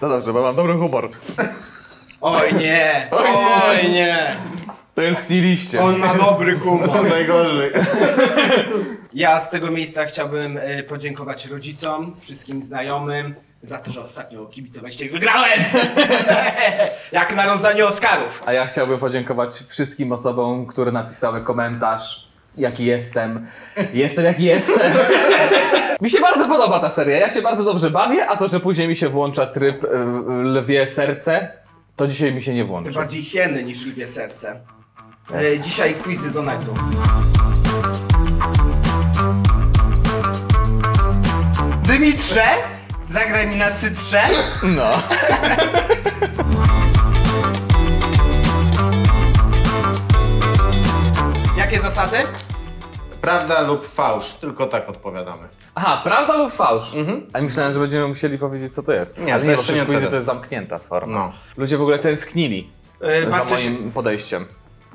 To dobrze, bo mam dobry humor. Oj nie, Oj nie. oj nie. Tęskniliście. On ma dobry humor. Najgorzej. Ja z tego miejsca chciałbym e, podziękować rodzicom, wszystkim znajomym za to, że ostatnio kibicowaliście i wygrałem! Jak na rozdaniu Oscarów. A ja chciałbym podziękować wszystkim osobom, które napisały komentarz, jaki jestem. Jestem jaki jestem. mi się bardzo podoba ta seria. Ja się bardzo dobrze bawię, a to, że później mi się włącza tryb y, lwie serce, to dzisiaj mi się nie włączy. Bardziej hieny niż lwie serce. E, dzisiaj quizy z Onetu. Dymitrze, zagraj mi na cytrze. No. Jakie zasady? Prawda lub fałsz, tylko tak odpowiadamy. Aha, prawda lub fałsz? A myślałem, że będziemy musieli powiedzieć, co to jest. Nie, Ale to nie, jeszcze przecież nie quizy teraz. to jest zamknięta forma. No. Ludzie w ogóle tęsknili E, za moim podejściem.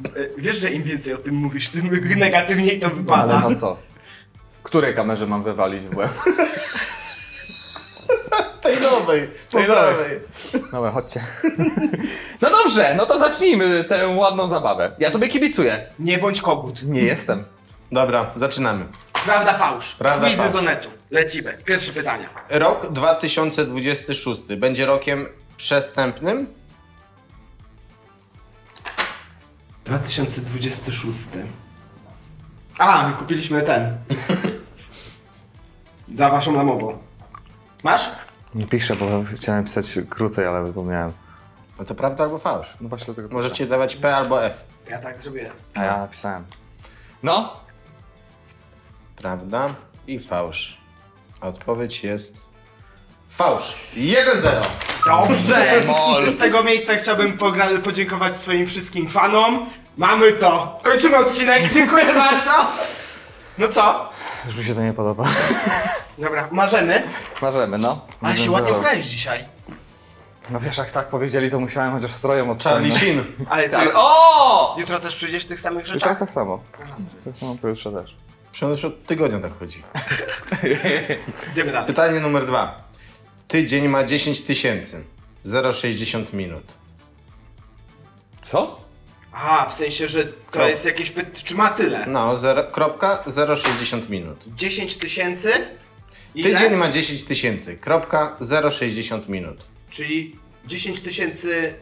e, wiesz, że im więcej o tym mówisz, tym negatywniej to Ale wypada. no co? Której kamerze mam wywalić w łeb? Tej nowej, po Tej prawej. Dobra, chodźcie. No dobrze, no to zacznijmy tę ładną zabawę. Ja tobie kibicuję. Nie bądź kogut. Nie jestem. Dobra, zaczynamy. Prawda, fałsz. Prawda, Quizy fałsz. z Onetu. Lecimy. Pierwsze pytanie. Rok 2026 będzie rokiem przestępnym? 2026. A, my kupiliśmy ten. Za waszą namową. Masz? Nie piszę, bo chciałem pisać krócej, ale wypomniałem. No to prawda albo fałsz. No właśnie do tego piszę. Możecie dawać P albo F. Ja tak zrobię. A ja napisałem. No, Prawda i fałsz. A odpowiedź jest fałsz. 1-0. Dobrze! Z tego miejsca chciałbym pogra- podziękować swoim wszystkim fanom. Mamy to! Kończymy odcinek, dziękuję bardzo! No co? już mi się to nie podoba. Dobra, marzymy. Marzymy, no. Ale się ładnie ubrałeś dzisiaj. No wiesz, jak tak powiedzieli, to musiałem chociaż strojem Charlie odciągnąć. Sheen. Ale co? Ale... O! Jutro też przyjdziesz w tych samych Jutro rzeczach? tak samo. Tak samo pojutrze też. Przecież od tygodnia tak chodzi. Idziemy dalej. Pytanie numer dwa. Tydzień ma 10 tysięcy. 0,60 minut. Co? A, w sensie, że to Krop. jest jakieś pyt... Czy ma tyle? No, zero, kropka 0,60 minut. 10 tysięcy? Ile? Tydzień ma 10 tysięcy. Kropka 0,60 minut. Czyli 10 tysięcy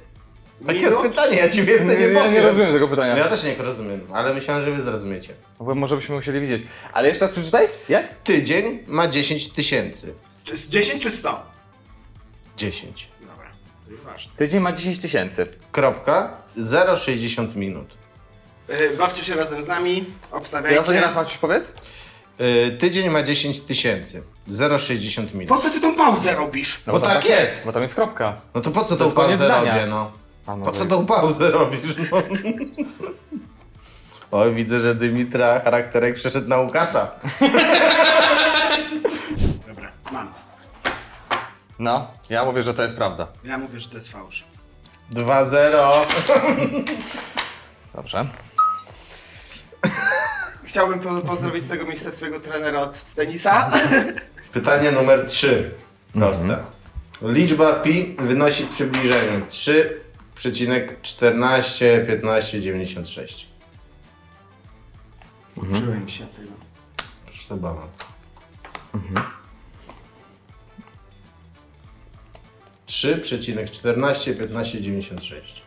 Takie jest pytanie, ja ci więcej nie, Nie, powiem. nie rozumiem tego pytania. Ja też nie rozumiem, ale myślałem, że wy zrozumiecie. Bo może byśmy musieli widzieć. Ale jeszcze raz przeczytaj? Jak? Tydzień ma 10 tysięcy. Czy z 10 czy 100? 10. Dobra, to jest ważne. Tydzień ma 10 tysięcy. Kropka 0,60 minut. Yy, bawcie się razem z nami, Ja obstawiajcie. to nie raz powiedz? Yy, tydzień ma 10 tysięcy. 0,60 minut. Po co ty tą pauzę robisz? Bo tak jest. Bo tam jest kropka. No to po co To tą jest koniec pauzę zdania. robię, no? No Po co tą pauzę robisz, no? Oj, widzę, że Dymitra charakterek przeszedł na Łukasza. Dobra, mam. No, ja mówię, że to jest prawda. Ja mówię, że to jest fałsz. 2-0. Dobrze. Chciałbym po pozdrowić z tego miejsca swojego trenera od tenisa. Pytanie numer 3. Proste. Liczba pi wynosi w przybliżeniu 3,141596. Uczyłem się tego. Proszę zabawa. Trzy przecinek czternaście piętnaście dziewięćdziesiąt sześć.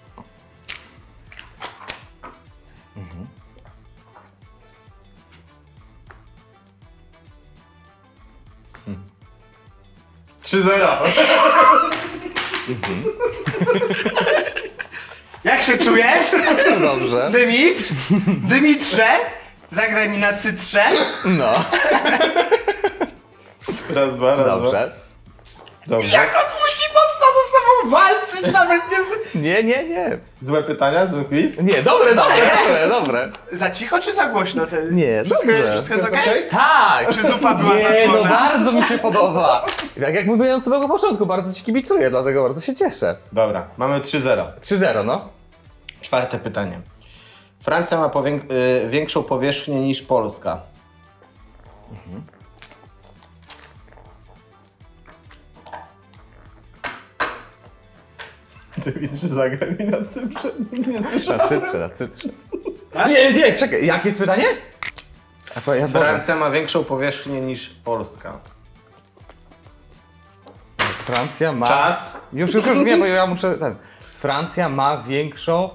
Trzy zero. Jak się czujesz? Dobrze. Dymit? Dymitrze? Zagraj mi na cytrze. No, Raz, dwa, raz, dwa. dobrze. Dobrze. Jak on musi mocno ze sobą walczyć, nawet nie... Nie, nie. Złe pytania, zły quiz? Nie, dobre, dobre, dobre, dobre. Za cicho czy za głośno? Te... Nie, wszystko, dobrze. wszystko jest okej? okej? Tak! Czy zupa była Nie, zasłona? no bardzo mi się podoba. Jak, jak mówiłem od samego początku, bardzo ci kibicuję, dlatego bardzo się cieszę. Dobra, mamy 3-0. 3-0, no. Czwarte pytanie. Francja ma powięk- y, większą powierzchnię niż Polska. Czy zagra mi na Cyprze? Nie słyszałem. Na cytrze, na cytrze. Nie, nie, czekaj, jakie jest pytanie? A Ja. Francja ma większą powierzchnię niż Polska. Francja ma... Czas. Już, już, już, nie, bo ja muszę ten. Francja ma większą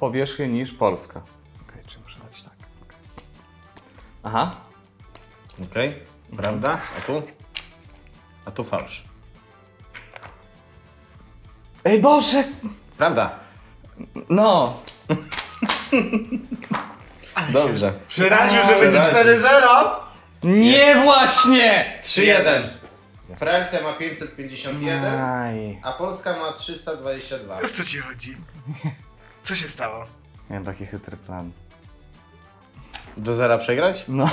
powierzchnię niż Polska. Okej, czy muszę dać tak? Aha. Okej, prawda? A tu? A tu fałsz. Ej Boże! Prawda? No. Dobrze. Przeraził, że będzie Przeraził. 4-0. Nie właśnie! 3-1. Francja ma 551, Aj. a Polska ma 322. O co ci chodzi? Co się stało? Miałem taki chytry plan. Do zera przegrać? No.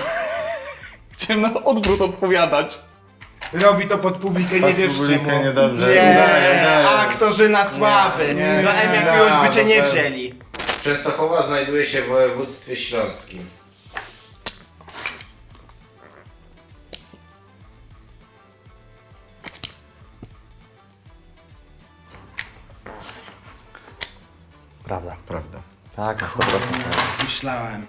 Chciałem na odwrót odpowiadać. Robi to pod publikę, nie Pod wiesz publikę czemu. niedobrze. Nie, Udaje, udaje. aktorzyna słaby. nie, Do nie, M nie, jakiegoś by cię nie to- wzięli. Częstochowa znajduje się w województwie śląskim. Prawda. Prawda. Tak, na 100%. Myślałem.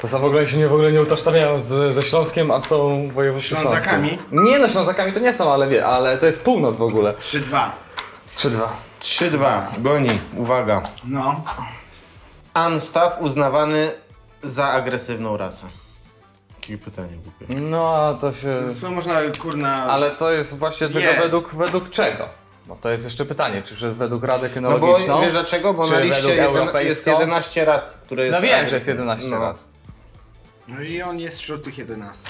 To za w ogóle się nie, w ogóle nie utożsamiają z, ze Śląskiem, a są województwie Ślązakami? śląskim. Nie no, Ślązakami to nie są, ale wie, ale to jest północ w ogóle. 3-2. 3-2. 3-2. Goni. Uwaga. No. Amstaff uznawany za agresywną rasę. Jakie pytanie głupie. No, a to się... Można kurna... Ale to jest właśnie tylko według, według czego? No to jest jeszcze pytanie, czy przez według Rady No bo Kynologiczną? wiesz dlaczego? Bo na liście jeden, jest 11 ras, które jest No wiem, że jest agresywne. 11 No. raz. No i on jest wśród tych 11.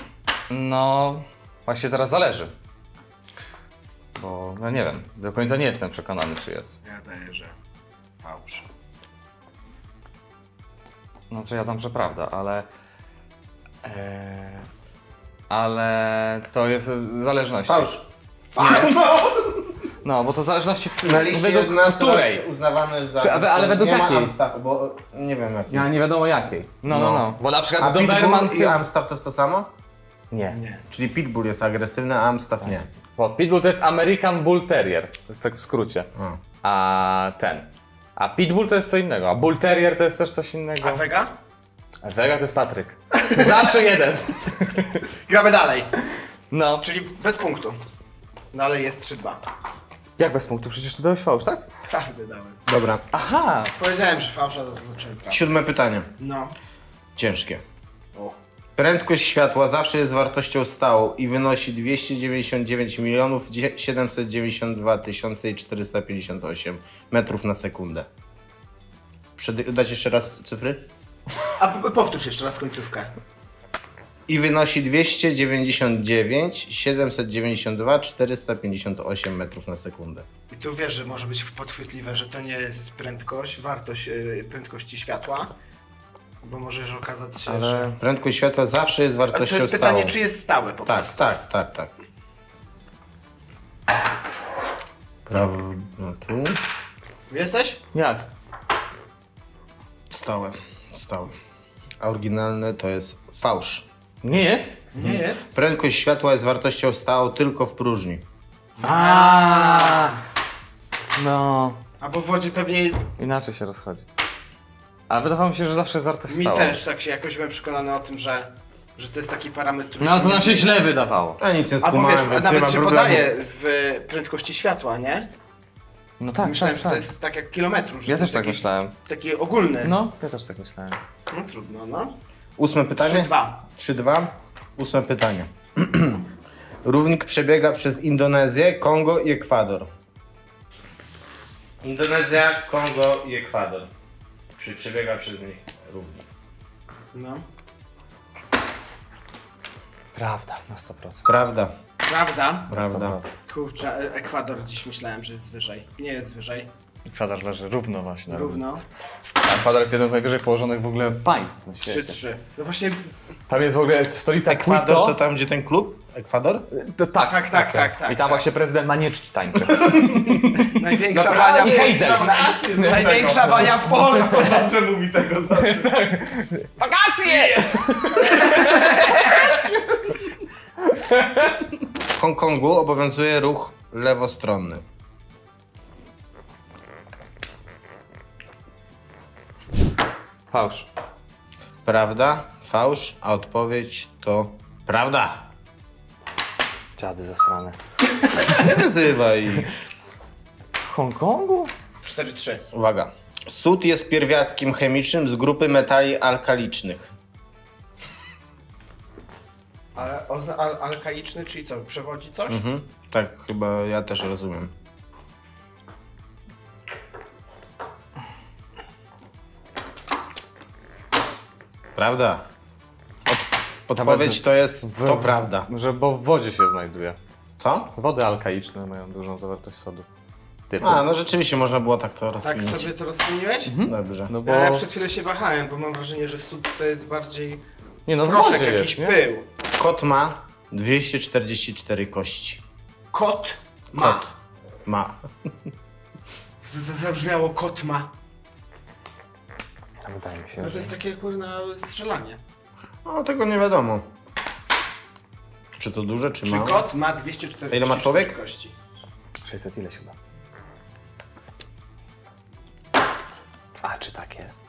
No, właśnie teraz zależy. Bo, no nie wiem, do końca nie jestem przekonany, czy jest. Ja daję, że fałsz. Znaczy ja tam, że prawda, ale... E, ale to jest w zależności. Fałsz. Nie. No, bo to w zależności c- Na liście według 11 której. raz uznawany za... Ale- ale według nie jakiej? ma bo nie wiem jaki. Ja nie wiadomo jakiej. No, no, No. no. Bo na A przykład Doberman... Pitbull i Amstaff to jest to samo? Nie. Nie. Czyli Pitbull jest agresywny, a Amstaff nie. Bo Pitbull to jest American Bull Terrier. To jest tak w skrócie. O. A ten. A Pitbull to jest co innego. A Bull Terrier to jest też coś innego. A Vega? A Vega to jest Patryk. Zawsze jeden. Gramy dalej. No. Czyli bez punktu. Dalej jest 3-2. Jak bez punktu? Przecież ty dałeś fałsz, tak? Prawdę dałem. Dobra. Aha. Powiedziałem, że fałsza to zacząłem prawdę. Siódme pytanie. No. Ciężkie. O. Prędkość światła zawsze jest wartością stałą i wynosi 299 milionów 792 458 metrów na sekundę. Przed... Dać jeszcze raz cyfry? A p- powtórz jeszcze raz końcówkę. I wynosi 299 792 458 metrów na sekundę. I tu wiesz, że może być podchwytliwe, że to nie jest prędkość, wartość yy, prędkości światła. Bo możesz okazać się, że... Ale... Prędkość światła zawsze jest wartością to jest stałą. pytanie, czy jest stałe po Tak, prostu. tak, tak, tak. Prawda tu. Jesteś? Jak? Stałe, stałe. A oryginalne to jest fałsz. Nie jest? Nie jest. Prędkość światła jest wartością stałą tylko w próżni. A. No. Albo w wodzie pewnie Inaczej się rozchodzi. Ale wydawało mi się, że zawsze jest wartość mi stała. też tak się jakoś byłem przekonany o tym, że, że to jest taki parametr, który No to nam się źle wydawało. A nic nie Albo skumałem, wiesz, a więc nie nawet ma się problemu. podaje w prędkości światła, nie? No tak, myślałem, tak, że tak. to jest tak jak kilometru. Że Ja to też jest tak jakiś myślałem. Taki ogólny. No, ja też tak myślałem. no trudno, no. Ósme pytanie? 3-2. 3-2. Ósme pytanie. Równik przebiega przez Indonezję, Kongo i Ekwador. Indonezja, Kongo i Ekwador. Przy- Przebiega przez nich równik. No. Prawda, na 100%. Prawda, Prawda? prawda. Kurczę, e- Ekwador dziś myślałem, że jest wyżej. Nie jest wyżej. Kwadar leży równo właśnie. Równo. A Kwadar jest jeden z najwyżej położonych w ogóle państw na świecie. 3-3. No właśnie, Tam jest w ogóle stolica Ekwador Quito. to tam, gdzie ten klub? Ekwador? To tak, Tak, tak, tak, tak, I tam tak. właśnie prezydent Manieczki tańczy. największa bania nie, w zrób Największa bania w Polsce! Dobrze mówi tego znaczy. Wakacje! W Hongkongu obowiązuje ruch lewostronny. Fałsz. Prawda, fałsz, a odpowiedź to prawda. Dziady zasrane. Nie wyzywaj ich. W Hongkongu? 4-3. Uwaga. Sód jest pierwiastkiem chemicznym z grupy metali alkalicznych. Ale al alkaiczny, czyli co? Przewodzi coś? Mhm. Tak, chyba ja też rozumiem. Prawda. Od, podpowiedź to jest to prawda. Że bo w wodzie się znajduje. Co? Wody alkaiczne mają dużą zawartość sodu. Typu. A, no rzeczywiście można było tak to Tak rozwinąć. sobie to rozkminiłeś? Dobrze. No bo... Ja przez chwilę się wahałem, bo mam wrażenie, że sód to jest bardziej Nie no, w proszek, wodzie jakiś jest, nie? pył. Kot ma 244 kości. Kot ma. Kot ma. Z- Zabrzmiało kot ma. Wydaje mi się, No to że... jest takie kurna strzelanie. No tego nie wiadomo. Czy to duże, czy Czy małe? kot ma 240 Ile ma człowiek? kości? 600 ileś chyba. A, czy tak jest?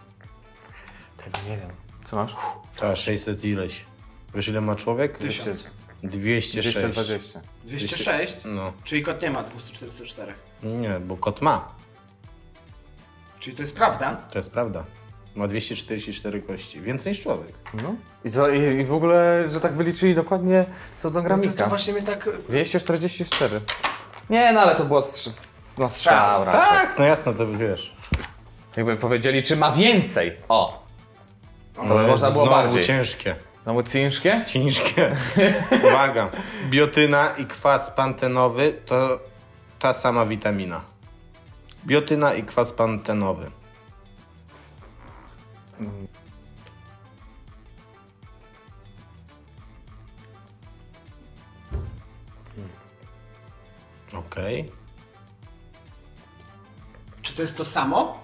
Tego nie wiem. Co masz? Tak, 600 ileś. Wiesz ile ma człowiek? Tysiąc. 206. 220. 206? No. Czyli kot nie ma 244. Nie, bo kot ma. Czyli to jest prawda? To jest prawda. Ma 244 kości. Więcej niż człowiek. No. I, co, i, I w ogóle, że tak wyliczyli dokładnie co do No to, gramika. to właśnie mnie tak... 244. Nie, no ale to było strz- no, strzał raczej. Tak, no jasno, to wiesz. Jakby powiedzieli, czy ma więcej. O, to by Ale można było bardziej. ciężkie. No bo ciężkie? Ciężkie. Uwaga. Biotyna i kwas pantenowy to ta sama witamina. Biotyna i kwas pantenowy. Okej. Czy to jest to samo?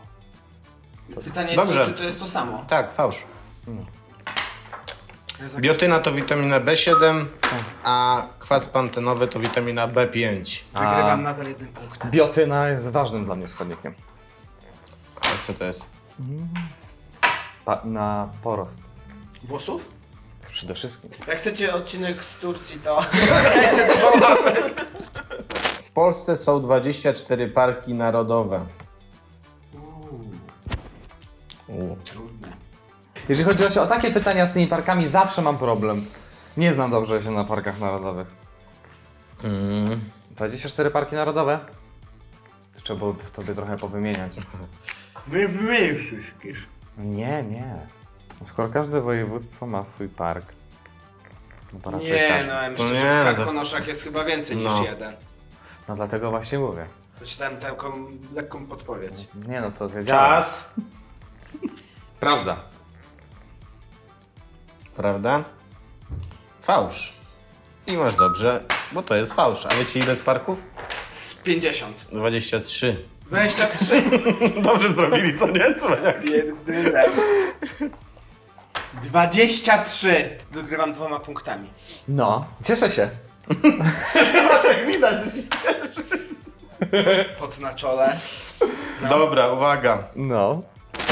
Pytanie jest Dobrze. to, czy to jest to samo. Tak, fałsz. Biotyna to witamina B7, a kwas pantenowy to witamina B5. Wygrywam nadal jednym punktem. Biotyna jest ważnym dla mnie składnikiem. A co to jest? Pa- na porost. Włosów? Przede wszystkim. Jak chcecie odcinek z Turcji, to dajcie dużo łapek. W Polsce są 24 parki narodowe. U. Trudne. Jeżeli chodzi właśnie o takie pytania z tymi parkami, zawsze mam problem. Nie znam dobrze się na parkach narodowych. Mm. 24 parki narodowe? Trzeba byłoby wtedy trochę powymieniać. My, my wszystkich. Nie, nie. Skoro każde województwo ma swój park, no to raczej Nie, każdy. no ja myślę, że nie, w no to- Karkonoszach jest chyba więcej No. niż jeden. No dlatego właśnie mówię. To ci dałem taką lekką podpowiedź. Nie no, to wiedziałem. Czas. Prawda. Prawda? Fałsz. I masz dobrze, bo to jest fałsz. A wiecie ile z parków? Z 50. 23. 23. Dobrze zrobili, co nie? Cwaniaki. Pierdyle. 23. Wygrywam dwoma punktami. No, cieszę się. Tak widać. Pot na czole. Dobra, uwaga. No.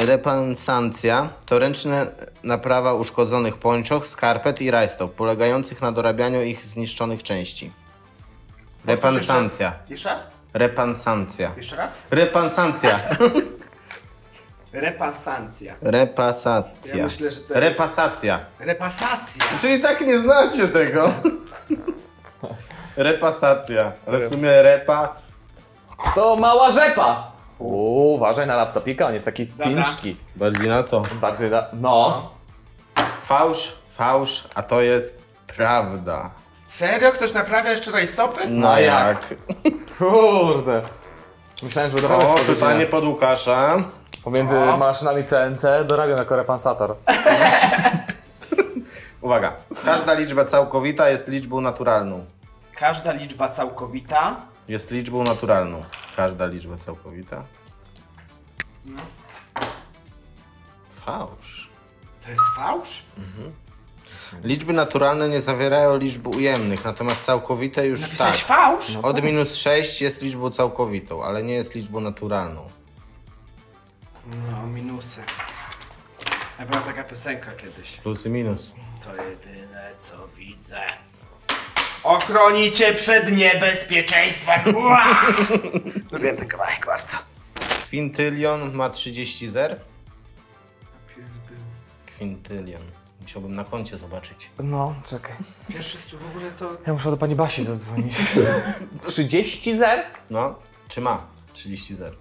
Repansancja to ręczna naprawa uszkodzonych pończoch, skarpet i rajstop, polegających na dorabianiu ich zniszczonych części. Repansancja. Jeszcze raz? Repansancja. Jeszcze raz? Repansancja. Repasancja. Repasacja. Ja myślę, że to jest- Repasacja. Repasacja. Czyli tak nie znacie tego. Repasacja. Ale w sumie repa. To mała rzepa! Uuu, uważaj na laptopika, on jest taki ciężki. Bardziej na to. Bardziej da... No. Fałsz, fałsz, a to jest prawda. Serio? Ktoś naprawia jeszcze rajstopy? No A jak? jak? Kurde. Myślałem, że O, dorabiam po pytanie pod Łukasza. Pomiędzy O. maszynami CNC dorabiam jako repansator. Uwaga. Każda liczba całkowita jest liczbą naturalną. Każda liczba całkowita. Jest liczbą naturalną. Każda liczba całkowita. No. Fałsz. To jest fałsz? Liczby naturalne nie zawierają liczb ujemnych, natomiast całkowite już Napisałeś tak. fałsz? Od minus 6 jest liczbą całkowitą, ale nie jest liczbą naturalną. No, minusy. A była taka piosenka kiedyś. Plusy minus. To jedyne co widzę. Ochronicie przed niebezpieczeństwem. Ua! Lubię ten kawałek bardzo. Kwintylion ma 30 zer? Kwintylion. Musiałbym na koncie zobaczyć. No, czekaj. Pierwszy słów w ogóle to... Ja muszę do pani Basi zadzwonić. 30 zer? No, czy ma 30 zer?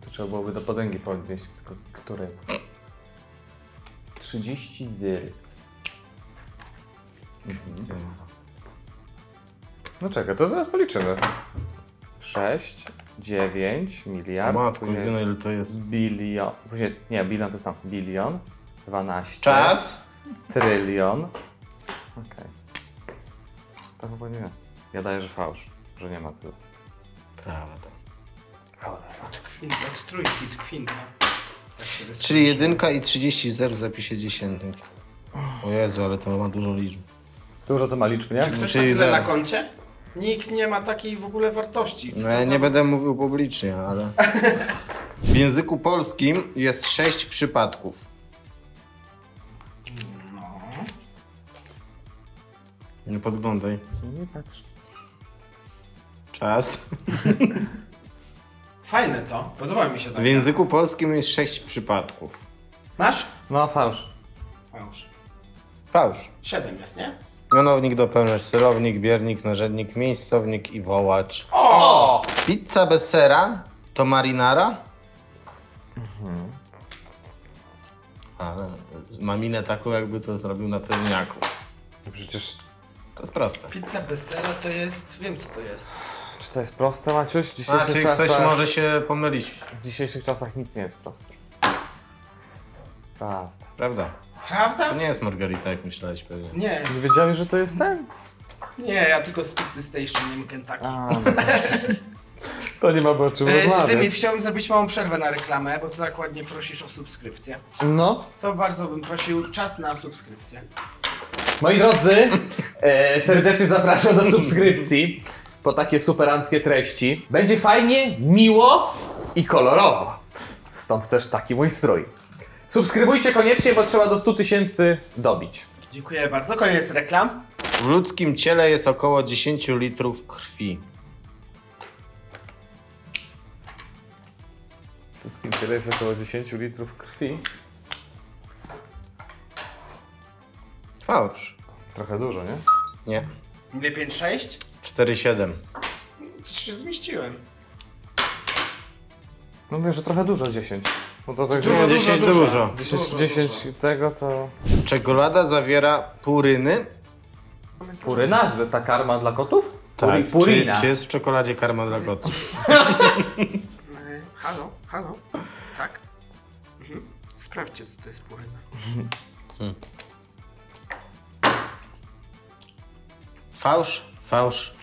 Tu trzeba byłoby do podęgi podnieść, tylko której? 30 zer. Mhm. No czekaj, to zaraz policzymy. 6, 9, O miliard. matko, później jedyne jest ile to jest. bilion. Później jest, nie, bilion to jest tam. Bilion, 12. Czas? Trylion. Okej. To chyba nie. Ja daję, że fałsz. Że nie ma tylu. Prawda. Cholera. Od kwinta, od trójki, od kwinta. Tak sobie Czyli jedynka i 30 zer w zapisie dziesiętnym. O Jezu, ale to ma dużo liczb. Dużo to ma liczb, nie? Czy ktoś Czyli ma tyle zero. na koncie? Nikt nie ma takiej w ogóle wartości. Co No to ja za- nie będę mówił publicznie, ale... W języku polskim jest sześć przypadków. Nie podglądaj. Nie patrz. Czas. Fajne to. Podoba mi się to. W języku polskim jest sześć przypadków. Masz? No, fałsz. Małż. Fałsz. Siedem jest, nie? Mianownik, dopełniacz, celownik, biernik, narzędnik, miejscownik i wołacz. O! Pizza bez sera to marinara? Ale ma minę taką, jakby to zrobił na pewniaku. Przecież, To jest proste. Pizza bez sera to jest... Wiem co to jest. czy to jest proste, Maciuś? W A, dzisiejszych, czyli czasach, ktoś może się pomylić, w dzisiejszych czasach nic nie jest proste. Prawda. prawda? Prawda? To nie jest margarita, jak myślałeś pewnie. Nie, Nie wiedziałeś, że to jest ten? nie, ja tylko z Pizzy Station, nie Kentucky. A, no to- nie ma o czym E, Dymi, rozmawiać. chciałbym zrobić małą przerwę na reklamę, bo ty tak ładnie prosisz o subskrypcję. No, To bardzo bym prosił czas na subskrypcję. Moi drodzy, e, serdecznie zapraszam do subskrypcji po takie superanckie treści. Będzie fajnie, miło i kolorowo. Stąd też taki mój strój. Subskrybujcie koniecznie, bo trzeba do 100 tysięcy dobić. Dziękuję bardzo. Koniec reklam. W ludzkim ciele jest około 10 litrów krwi. Wszystkim tyle jest około 10 litrów krwi. Fałsz. Trochę dużo, nie? Nie. Ile 5-6? 4,7. To się zmieściłem. No mówię, że trochę dużo 10. No to tak Dużo, No, dużo, 10 dużo. dużo. 10, Dużo, 10 tego to... Czekolada zawiera puryny. Puryna? Że Ta karma dla kotów? Puri, Tak. purina. Czy, czy jest w czekoladzie karma dla kotów? E, halo, halo. Tak? Mhm. Sprawdźcie, co to jest puryna. Fałsz, fałsz.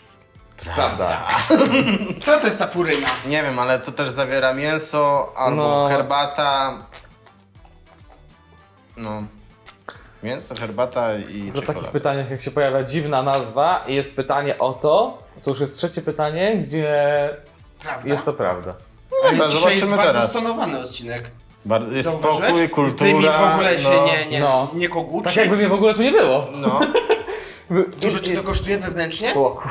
Prawda. Co to jest ta puryna? Nie wiem, ale to też zawiera mięso albo No. herbata. No. Mięso, herbata i Do takich czekolada. pytaniach, jak się pojawia dziwna nazwa i jest pytanie o to, to już jest trzecie pytanie, gdzie Prawda? jest to prawda. Dobra, dzisiaj jest zobaczymy bardzo teraz. stonowany odcinek. Bar- jest Zauważyłeś? spokój, kultura. Dymit w ogóle się no, nie, nie, no. nie koguci. Tak jakby mnie w ogóle tu nie było. No. Dużo ci to kosztuje wewnętrznie? O.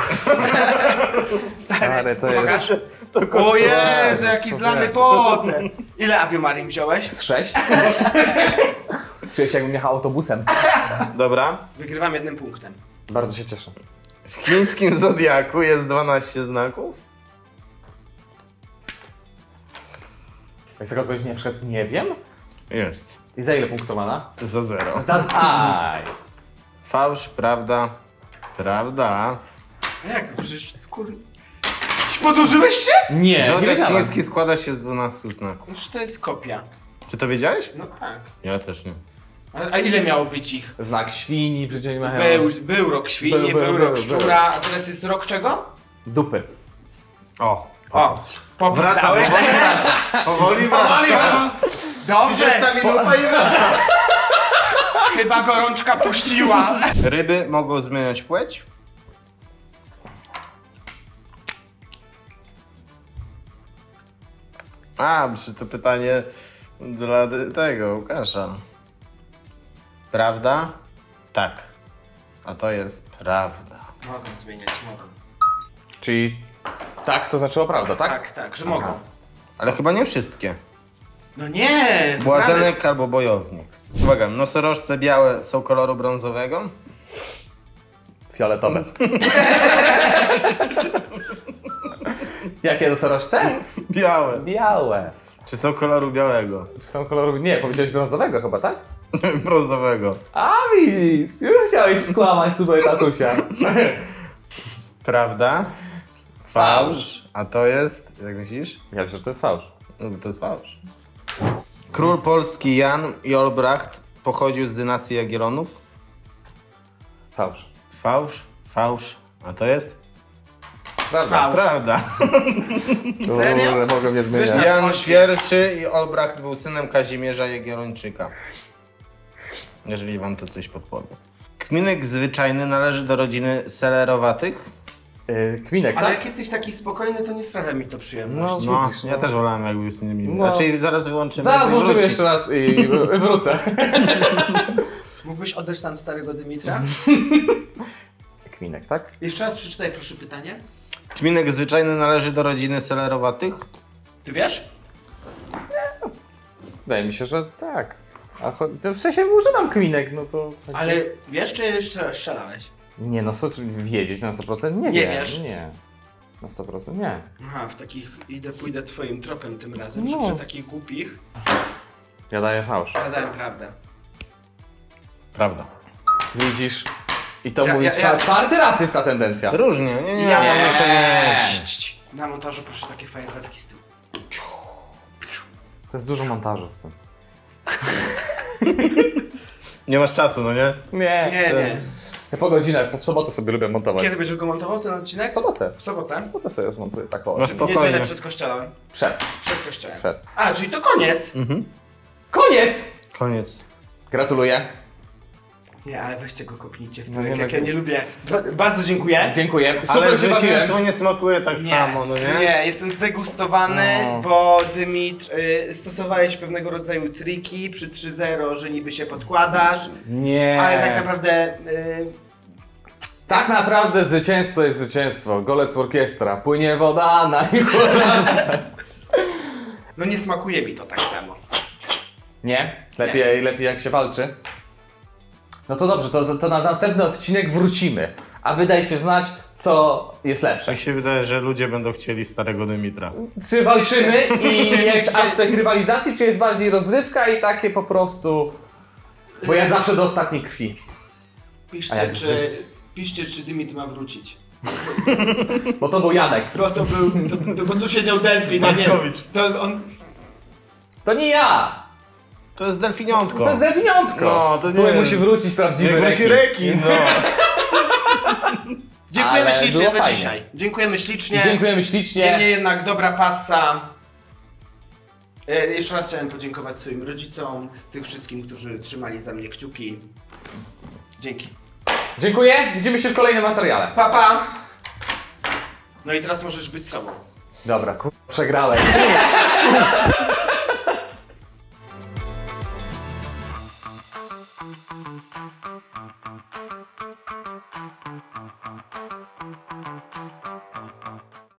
Stary, to Pokaż. jest... O Jezu, jaki zlany potem. Ile aviomarin wziąłeś? Z sześć? Czuję się jakbym jechał autobusem. Dobra. Wygrywam jednym punktem. Bardzo się cieszę. W chińskim zodiaku jest 12 znaków. Jest taka odpowiedź, nie, na przykład nie wiem? Jest. I za ile punktowana? Za zero. Za z... Aj! Fałsz, prawda. Prawda. A jak? Przecież kur... Podłużyłeś się? Nie, nie Zodiak wiedziałem. chiński składa się z 12 znaków. No czy to jest kopia? Czy to wiedziałeś? No tak. Ja też nie. A, a ile miało być ich? Znak świni, przecież nie mają... Był, był rok świnie, Był, był, był, rok był, szczura, a teraz jest rok czego? Dupy. O. O, poprawiałeś? Powoli Powoli, wraca. Dobrze, 30 minuta i wraca. Chyba gorączka puściła. Ryby mogą zmieniać płeć? A, czy to pytanie dla tego, Łukasza. Prawda? Tak. A to jest prawda. Mogą zmieniać, mogą. Czyli tak to znaczyło prawda, tak? Tak, tak, że mogą. Ale chyba nie wszystkie. No nie! Błazenek albo bojownik. Uwaga, nosorożce białe są koloru brązowego. Fioletowe. Jakie nosorożce? Białe. Białe. Czy są koloru białego? Czy są koloru... Nie, powiedziałeś brązowego chyba, tak? brązowego. A widzisz, już chciałeś skłamać tutaj tatusia. Prawda? Fałsz. A to jest, jak myślisz? Ja myślę, że to jest fałsz. No, to jest fałsz. Król polski Jan Jolbracht pochodził z dynastii Jagiellonów. Fałsz. Fałsz, fałsz. A to jest? Prawda. Fałsz. Prawda. Serio? Kurde, mogę mnie zmieniać. Wiesz, Jan. I i Olbracht był synem Kazimierza Jagiellończyka. Jeżeli wam to coś podpowie. Kminek zwyczajny należy do rodziny selerowatych. Yy, Kminek, Ale tak? jak jesteś taki spokojny, to nie sprawia mi to przyjemności. No, Widzisz, ja no. też wolałem jak był z innymi. No. Znaczy zaraz wyłączymy. Zaraz włączymy jeszcze raz i wrócę. Mógłbyś oddać nam starego Dymitra? Kminek, tak? Jeszcze raz przeczytaj proszę pytanie. Kminek zwyczajny należy do rodziny selerowatych. Ty wiesz? Wydaje mi się, że tak. A w sensie używam kminek, no to... taki- Ale wiesz, czy jeszcze strzelałeś? Nie, no co, czy wiedzieć na 100% nie, Nie wiem. wiesz? Nie. Na 100% nie. Aha, w takich idę, pójdę twoim tropem tym razem, No. że przy takich głupich Ja daję fałsz. gadałem prawdę. Prawda. Widzisz? I to Ja- mówi ja- ja- czwarty raz jest ta tendencja. Różnie, nie, nie, Ja nie, mam nie, jeszcze nie. Cii. Na montażu proszę takie fajerwerki z tyłu. To jest dużo montażu z tym. Nie masz czasu, no nie? Nie. Nie, nie. Po godzinach, po w sobotę sobie lubię montować. Kiedy będziesz go montował ten odcinek? W sobotę. W sobotę? W sobotę sobie zmontuję tak o No Spokojnie. niedzielę przed kościołem. Przed. Przed kościołem. Przed. A, czyli to koniec! Koniec! Koniec. Gratuluję. Nie, ale weźcie go kopnijcie w No tyłek, nie jak ja nie lubię. Ba- Bardzo dziękuję. Dziękuję. Ale Super się bawiłem. zwycięstwo nie smakuje tak samo, no nie? nie, jestem zdegustowany, No. bo Dymitr, y, stosowałeś pewnego rodzaju triki przy 3-0, że niby się podkładasz, Nie. ale tak naprawdę y, Tak naprawdę zwycięstwo jest zwycięstwo. Golec orkiestra. Płynie woda na ich no nie smakuje mi to tak samo. Nie? Lepiej, lepiej jak się walczy. No to dobrze, to, to na następny odcinek wrócimy. A wy dajcie znać, co jest lepsze. Mi się wydaje, że ludzie będą chcieli starego Dymitra. Czy walczymy i jest aspekt rywalizacji, czy jest bardziej rozrywka i takie po prostu... Bo ja zawsze do ostatniej krwi. A Piszcie, jak czy, piszcie, czy Dymitr ma wrócić. Bo to był Janek. Bo to był, to, bo tu siedział Delfin, a nie, to on, To nie ja! To jest delfiniątko. To jest delfiniątko! No, to nie. Tutaj musi wrócić prawdziwy wróci rekin. rekin, no. Dziękujemy Ale ślicznie za fajnie. dzisiaj. Dziękujemy ślicznie. Dziękujemy Niemniej ślicznie. jednak dobra passa. E, Jeszcze raz chciałem podziękować swoim rodzicom, tych wszystkim, którzy trzymali za mnie kciuki. Dzięki. Dziękuję. Widzimy się w kolejnym materiale. Papa! Pa. No i teraz możesz być sobą. Dobra, kur... przegrałem.